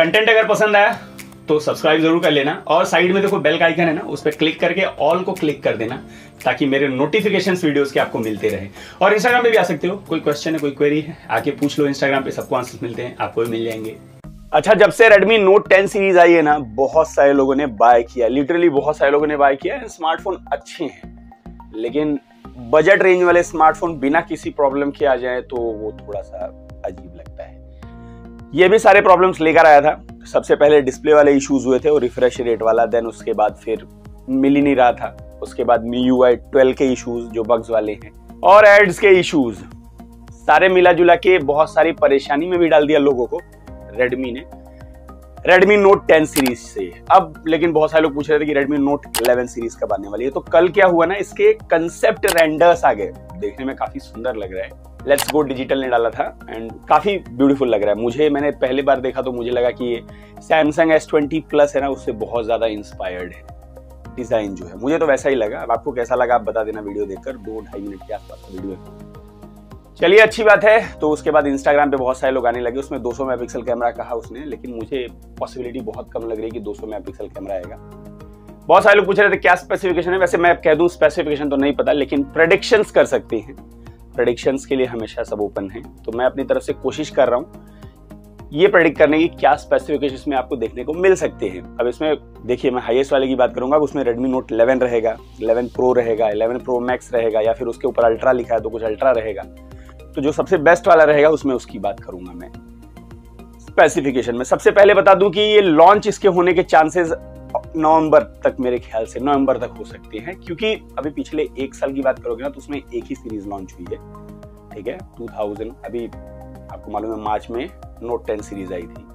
Content अगर पसंद आया तो सब्सक्राइब ज़रूर कर लेना और साइड में देखो बेल का आइकन है ना, उस पर क्लिक करके ऑल को क्लिक कर देना, ताकि मेरे नोटिफिकेशन वीडियोस के आपको मिलते रहे। और इंस्टाग्राम पे भी आ सकते हो, कोई क्वेश्चन है, कोई क्वेरी है, आके पूछ लो इंस्टाग्राम पे, सबको आंसर मिलते हैं, आपको भी मिल जाएँगे। अच्छा जब से Redmi Note 10 सीरीज़ आई है ना, बहुत सारे लोगों ने बाय किया लिटरली बहुत सारे लोगों ने बाय किया स्मार्टफ़ोन अच्छे हैं। लेकिन बजट रेंज वाले स्मार्टफ़ोन बिना किसी प्रॉब्लम के आ जाए तो वो थोड़ा सा ये भी सारे प्रॉब्लम्स लेकर आया था। सबसे पहले डिस्प्ले वाले इश्यूज़ हुए थे और रिफ्रेश रेट वाला देन उसके बाद फिर मिल ही नहीं रहा था। उसके बाद मी यू आई ट्वेल्व के इश्यूज़ जो बग्स वाले हैं, और एड्स के इश्यूज़ सारे मिला जुला के बहुत सारी परेशानी में भी डाल दिया लोगों को रेडमी ने। रेडमी नोट 10 सीरीज़ से। अब लेकिन बहुत सारे लोग पूछ रहे थे कि रेडमी नोट 11 सीरीज़ कब आने वाली है। तो कल क्या हुआ ना, इसके कंसेप्ट रेंडर्स आ गए। देखने में काफ़ी सुंदर लग रहा है। लेट्स गो डिजिटल ने डाला था एंड काफ़ी ब्यूटीफुल लग रहा है। मुझे, मैंने पहली बार देखा तो मुझे लगा कि ये सैमसंग एस ट्वेंटी प्लस है ना, उससे बहुत ज़्यादा इंस्पायर्ड है। डिज़ाइन जो है, मुझे तो वैसा ही लगा। अब आपको कैसा लगा, आप बता देना वीडियो देखकर। दो ढाई मिनट के आसपास का वीडियो है। चलिए, अच्छी बात है। तो उसके बाद इंस्टाग्राम पे बहुत सारे लोग आने लगे। उसमें 200 मेगापिक्सल कैमरा कहा उसने, लेकिन मुझे पॉसिबिलिटी बहुत कम लग रही है कि 200 मेगापिक्सल कैमरा आएगा। बहुत सारे लोग पूछ रहे थे, क्या स्पेसिफिकेशन है? वैसे मैं कह दूँ स्पेसिफिकेशन तो नहीं पता, लेकिन प्रोडिक्शन कर सकते हैं। प्रडिक्शन के लिए हमेशा सब ओपन है। तो मैं अपनी तरफ़ से कोशिश कर रहा हूँ ये प्रेडिक्ट करने की क्या स्पेसिफिकेशन में आपको देखने को मिल सकते हैं। अब इसमें देखिए, मैं हाईएस्ट वाले की बात करूँगा उसमें Redmi Note 11 रहेगा 11 Pro रहेगा 11 Pro Max रहेगा, या फिर उसके ऊपर अल्ट्रा लिखा है तो कुछ अल्ट्रा रहेगा। तो जो सबसे बेस्ट वाला रहेगा, उसमें उसकी बात करूँगा मैं। स्पेसिफिकेशन में सबसे पहले बता दूँ कि ये लॉन्च इसके होने के चांसेस नवंबर तक मेरे ख्याल से, नवंबर तक हो सकते हैं, क्योंकि अभी पिछले एक साल की बात करोगे ना तो उसमें एक ही सीरीज़ लॉन्च हुई है, ठीक है? 2000 अभी आपको मालूम है मार्च में नोट 10 सीरीज़ आई थी।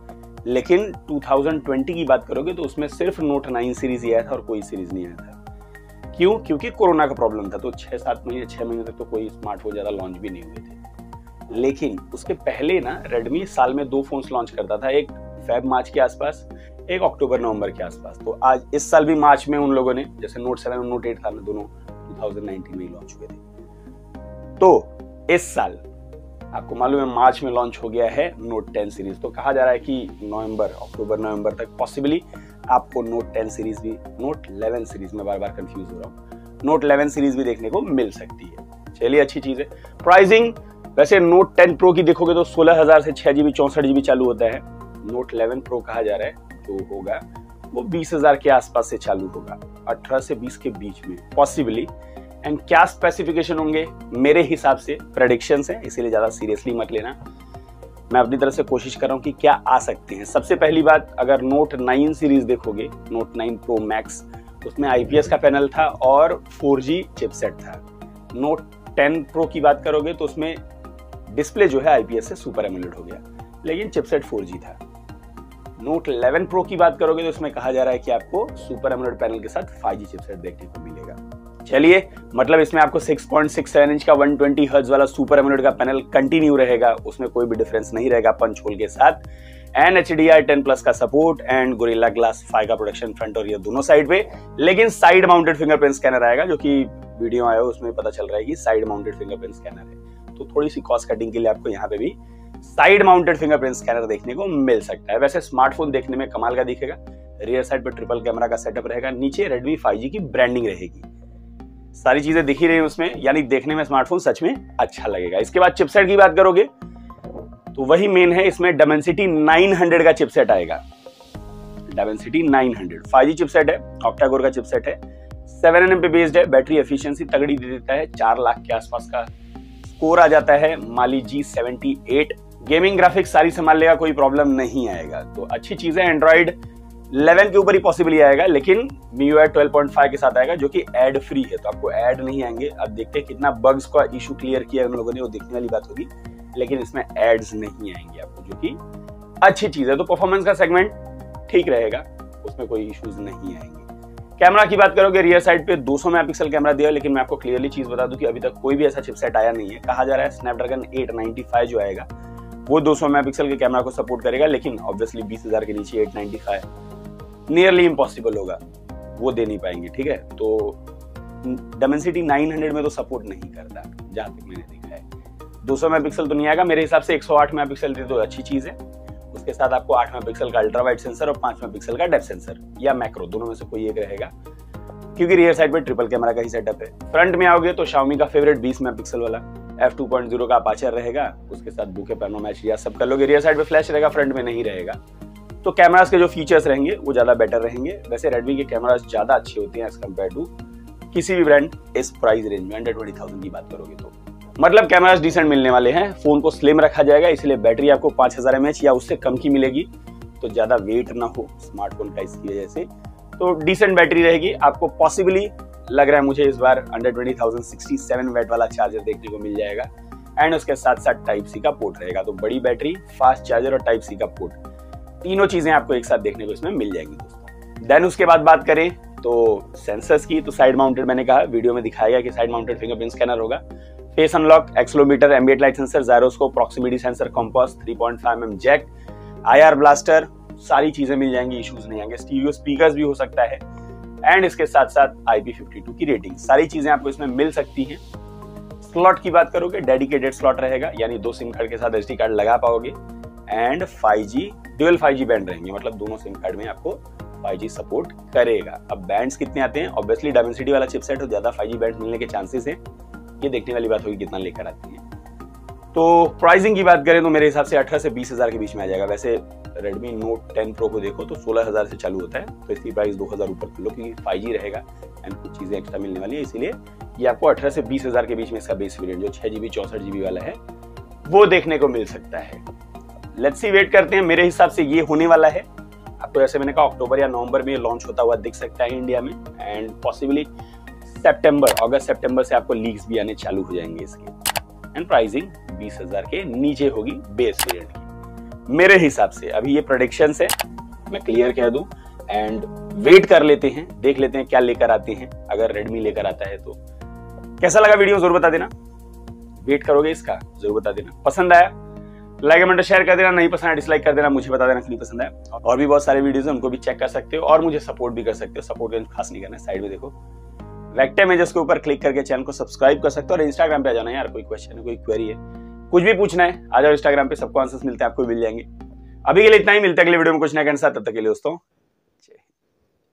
लेकिन 2020 की बात करोगे तो उसमें सिर्फ़ नोट 9 सीरीज़ ही आया था और कोई सीरीज़ नहीं आया था। क्यों? क्योंकि कोरोना का प्रॉब्लम था तो छह सात महीने, छह महीने तक तो कोई स्मार्टफ़ोन ज़्यादा लॉन्च भी नहीं हुए थे। लेकिन उसके पहले ना रेडमी साल में दो फ़ोन लॉन्च करता था, एक फेब मार्च के आसपास एक अक्टूबर, नवंबर के आसपास। तो आज इस साल भी मार्च में उन लोगों ने, जैसे नोट सेवन और नोट एट था ना दोनों 2019 में लॉन्च हुए थे। तो इस साल आपको मालूम है मार्च में लॉन्च हो गया है नोट टेन सीरीज़ तो कहा जा रहा है कि नवंबर, अक्टूबर, नवंबर तक पॉसिबली आपको नोट टेन सीरीज़ भी, नोट 11 सीरीज़ में बार बार कंफ्यूज हो रहा हूँ। नोट 11 सीरीज़ भी देखने को मिल सकती है। चलिए, अच्छी चीज़ है। प्राइसिंग वैसे नोट टेन प्रो की देखोगे तो सोलह हज़ार से छह जीबी चौसठ जीबी चालू होता है। नोट 11 प्रो कहा जा रहा है। जो होगा, वो बीस हज़ार के आसपास से चालू होगा, अठारह से बीस के बीच में पॉसिबली एंड क्या स्पेसिफिकेशन होंगे? मेरे हिसाब से प्रडिक्शन है, इसीलिए ज़्यादा सीरियसली मत लेना। मैं अपनी तरफ़ से कोशिश कर रहा हूँ कि क्या आ सकते हैं। सबसे पहली बात, अगर नोट नाइन सीरीज़ देखोगे नोट नाइन प्रो मैक्स उसमें आईपीएस का पैनल था और 4G चिपसेट था। नोट 10 प्रो की बात करोगे तो उसमें डिस्प्ले जो है आईपीएस से सुपर एमुलेट हो गया। लेकिन चिपसेट 4G था। नोट 11 प्रो की बात करोगे तो इसमें कहा जा रहा है कि आपको सुपर एमोलेड पैनल के साथ 5G चिपसेट देखने को मिलेगा। चलिए मतलब इसमें आपको 6.67 इंच का 120 ट्वेंटी वाला सुपर एमोलेड का पैनल कंटिन्यू रहेगा, उसमें कोई भी डिफरेंस नहीं रहेगा पंच होल के साथ। N H D R ten plus का support and gorilla glass five का प्रोडक्शन फ्रंट और ये दोनों साइड पे। लेकिन साइड माउंटेड फिंगरप्रिंट स्कैनर आएगा, जो कि वीडियो आया उसमें पता चल रहा है कि साइड माउंटेड फिंगरप्रिंट स्कैनर है। तो थोड़ी सी कॉस्ट कटिंग के लिए आपको यहाँ पे भी साइड माउंटेड फिंगरप्रिंट स्कैनर देखने को मिल सकता है। वैसे स्मार्टफ़ोन देखने में कमाल का दिखेगा। रियर साइड पर ट्रिपल कैमरा का सेटअप रहेगा। नीचे रेडमी 5G की ब्रांडिंग रहेगी। सारी चीज़ें दिख ही रही उसमें। यानी देखने में स्मार्टफ़ोन सच में अच्छा लगेगा। इसके बाद चिपसेट की बात करोगे तो वही मेन है इसमें डेमेंसिटी 900 का चिपसेट आएगा। डेमेंसिटी 900 5G चिपसेट है ऑक्टागोर का चिपसेट है। 7 एनएम पे बेस्ड है बैटरी एफिशिएंसी तगड़ी दे देता है। चार लाख के आसपास का स्कोर आ जाता है। Mali G seventy gaming graphics सारी संभाल लेगा कोई प्रॉब्लम नहीं आएगा। तो अच्छी चीज़ है एंड्रॉइड 11 के ऊपर ही पॉसिबली आएगा, लेकिन Mi U twelve point five के साथ आएगा, जो कि एड फ्री है। तो आपको एड नहीं आएँगे। अब देखते हैं कितना बग्स का इशू क्लियर किया उन लोगों ने, वो देखने वाली बात होगी। लेकिन इसमें एड्स नहीं आएँगे आपको, जो कि अच्छी चीज़ है। तो परफॉर्मेंस का सेगमेंट ठीक रहेगा, उसमें कोई इश्यूज़ नहीं आएँगे। कैमरा की बात करोगे रियर साइड पे 200 मेगापिक्सल कैमरा दिया, लेकिन मैं आपको क्लियरली चीज़ बता दूँ कि अभी तक कोई भी ऐसा चिपसेट आया नहीं है। कहा जा रहा है स्नैपड्रैगन 895 जो आएगा वो 200 मेगापिक्सल के कैमरा को सपोर्ट करेगा, लेकिन ऑब्वियसली 20000 के नीचे 895 नियरली इम्पॉसिबल होगा। वो दे नहीं पाएँगे, ठीक है? तो डेमेंसिटी 900 में तो सपोर्ट नहीं करता, जहाँ तक मैंने देखा है। 200 मेगापिक्सल तो नहीं आएगा, मेरे हिसाब से 108 मेगापिक्सल दे तो अच्छी चीज़ है। उसके साथ आपको आठ मेगापिक्सल का अल्ट्रा वाइड सेंसर और पाँच मेगापिक्सल का डेप्थ सेंसर या मैक्रो दोनों में से कोई एक रहेगा। क्योंकि रियर साइड पे ट्रिपल कैमरा का ही सेटअप है। फ्रंट में आओगे तो शाओमी का फेवरेट 20 मेगापिक्सल वाला। एफ़ टू पॉइंट ज़ीरो का अपाचर रहेगा, उसके साथ बुके पैनो मैच या सब कर लोगे। रियर साइड पे फ्लैश रहेगा फ्रंट में नहीं रहेगा। तो कैमराज के जो फीचर्स रहेंगे, वो ज़्यादा बेटर रहेंगे। वैसे रेडमी के कैमरास ज़्यादा अच्छे होते हैं एज कंपेयर टू किसी भी ब्रांड इस प्राइस रेंज में अंडर ट्वेंटी थाउज़ेंड की बात करोगे तो। मतलब कैमराज डिसेंट मिलने वाले हैं। फ़ोन को स्लिम रखा जाएगा, इसलिए बैटरी आपको पाँच हज़ार या उससे कम की मिलेगी। तो ज़्यादा वेट ना हो स्मार्टफ़ोन का इसकी वजह से। तो डिसेंट बैटरी रहेगी। आपको पॉसिबली लग रहा है मुझे इस बार under twenty thousand sixty seven watt वाला चार्जर देखने को मिल जाएगा। एंड उसके साथ साथ टाइप सी का पोर्ट रहेगा। तो बड़ी बैटरी फास्ट चार्जर और टाइप सी का पोर्ट तीनों चीज़ें आपको एक साथ देखने को इसमें मिल जाएँगी दोस्तों। देन उसके बाद बात करें तो सेंसर्स की। तो साइड माउंटेड मैंने कहा वीडियो में दिखाया गया कि साइड माउंटेड फिंगरप्रिंट स्कैनर होगा। Face unlock accelerometer ambient light sensor gyroscope proximity sensor compass 3.5 M jack IR blaster सारी चीज़ें मिल जाएँगी इश्यूज़ नहीं आएँगे। स्टीरियो स्पीकर्स भी हो सकता है एंड इसके साथ साथ IP52 की रेटिंग सारी चीज़ें आपको इसमें मिल सकती हैं। स्लॉट की बात करोगे डेडिकेटेड स्लॉट रहेगा, यानी दो सिम कार्ड के साथ एसडी कार्ड लगा पाओगे and 5G dual 5G band रहेंगे। मतलब दोनों सिम कार्ड में आपको 5G सपोर्ट करेगा। अब बैंड्स कितने आते हैं? ऑब्वियसली डायमेंसिटी वाला चिपसेट हो, ज़्यादा 5G बैंड मिलने के चांसेस हैं। ये देखने वाली बात होगी कितना लेकर आती है। तो प्राइसिंग की बात करें तो मेरे हिसाब से अठारह से बीस हज़ार के बीच में आ जाएगा। वैसे Redmi Note 10 Pro को देखो तो सोलह हज़ार से चालू होता है। तो इसकी प्राइस दो हज़ार ऊपर लो क्योंकि फाइव जी रहेगा एंड कुछ चीज़ें एक्स्ट्रा मिलने वाली है। इसीलिए ये आपको अठारह से बीस हज़ार के बीच में इसका बेस वेरियंट जो छह जीबी चौसठ जीबी वाला है, वो देखने को मिल सकता है। लेट्स सी वेट करते हैं। मेरे हिसाब से ये होने वाला है। आपको जैसे मैंने कहा, अक्टूबर या नवंबर में लॉन्च होता हुआ दिख सकता है इंडिया में। एंड पॉसिबली सितंबर अगस्त सितंबर से आपको लीक्स भी आने चालू हो जाएँगे इसके। एंड प्राइसिंग बीस हज़ार के नीचे होगी बेस वेरिएंट की। मेरे हिसाब से, अभी ये प्रोडिक्शन है, मैं क्लियर कह दूँ एंड वेट कर लेते हैं, देख लेते हैं क्या लेकर आते हैं, अगर रेडमी लेकर आता है तो। कैसा लगा वीडियो ज़रूर बता देना। वेट करोगे इसका? ज़रूर बता देना। पसंद आया? लाइक कमेंट शेयर कर देना। नहीं पसंद डिसलाइक कर देना। मुझे बता देना कि नहीं पसंद है और भी बहुत सारे वीडियोस हैं, उनको भी चेक कर सकते हो, और मुझे सपोर्ट भी कर सकते हो। सपोर्ट खास नहीं करना साइड में देखो। वेक्टर इमेजेस के ऊपर क्लिक करके चैनल को सब्सक्राइब कर सकते हो, और इंस्टाग्राम पे आ जाना यार, कोई क्वेश्चन है कोई क्वेरी है। कुछ भी पूछना है आ जाओ इंस्टाग्राम पे सबको आंसर्स मिलते हैं, आपको मिल जाएँगे। अभी के लिए इतना ही, मिलता है अगले वीडियो में कुछ नया के साथ, तब तक के लिए दोस्तों